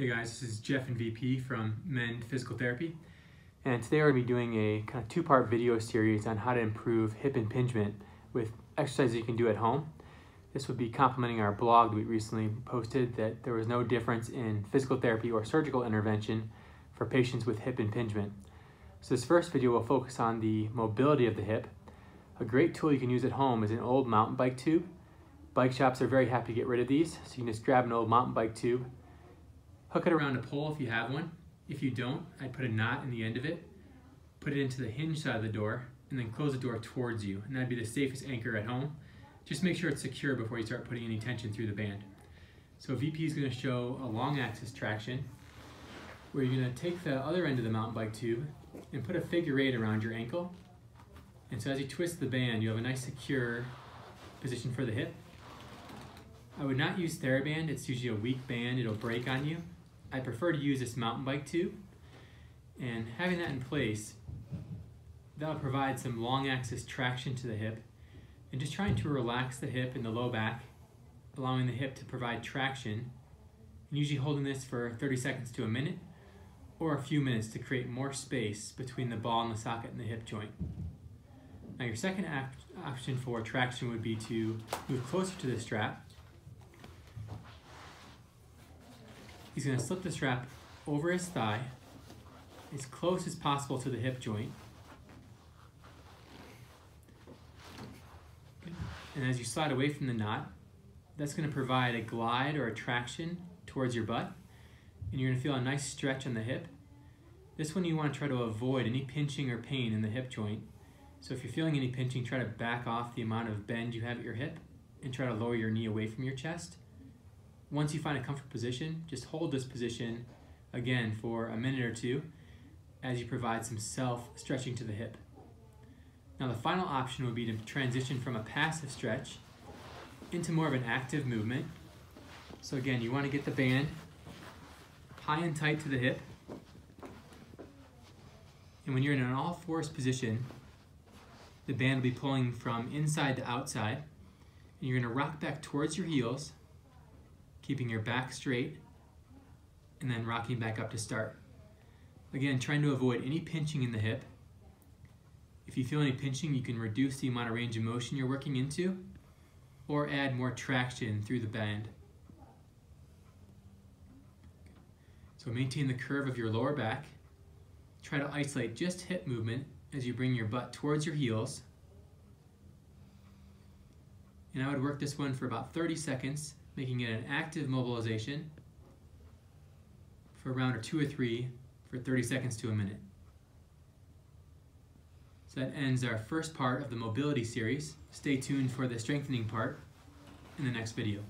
Hey guys, this is Jeff and VP from Mend Physical Therapy. And today we're going to be doing a kind of two-part video series on how to improve hip impingement with exercises you can do at home. This would be complementing our blog that we recently posted that there was no difference in physical therapy or surgical intervention for patients with hip impingement. So this first video will focus on the mobility of the hip. A great tool you can use at home is an old mountain bike tube. Bike shops are very happy to get rid of these, so you can just grab an old mountain bike tube, Hook it around a pole if you have one. If you don't, I'd put a knot in the end of it, put it into the hinge side of the door, and then close the door towards you. And that'd be the safest anchor at home. Just make sure it's secure before you start putting any tension through the band. So VP is gonna show a long axis traction, where you're gonna take the other end of the mountain bike tube and put a figure eight around your ankle. And so as you twist the band, you have a nice secure position for the hip. I would not use TheraBand, it's usually a weak band, it'll break on you. I prefer to use this mountain bike tube. And having that in place, that'll provide some long axis traction to the hip and just trying to relax the hip and the low back, allowing the hip to provide traction. And usually holding this for 30 seconds to a minute or a few minutes to create more space between the ball and the socket and the hip joint. Now your second option for traction would be to move closer to the strap He's going to slip the strap over his thigh as close as possible to the hip joint. And as you slide away from the knot, that's going to provide a glide or a traction towards your butt. And you're going to feel a nice stretch on the hip. This one you want to try to avoid any pinching or pain in the hip joint. So if you're feeling any pinching, try to back off the amount of bend you have at your hip and try to lower your knee away from your chest. Once you find a comfortable position, just hold this position again for a minute or two as you provide some self-stretching to the hip. Now the final option would be to transition from a passive stretch into more of an active movement. So again, you want to get the band high and tight to the hip. And when you're in an all fours position, the band will be pulling from inside to outside. And you're going to rock back towards your heels keeping your back straight, and then rocking back up to start. Again, trying to avoid any pinching in the hip. If you feel any pinching, you can reduce the amount of range of motion you're working into, or add more traction through the band. So maintain the curve of your lower back. Try to isolate just hip movement as you bring your butt towards your heels. And I would work this one for about 30 seconds making it an active mobilization for a round two or three for 30 seconds to a minute. So that ends our first part of the mobility series. Stay tuned for the strengthening part in the next video.